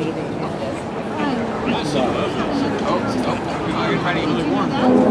bathing in this. I. Oh, you're.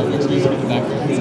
Which music in the background.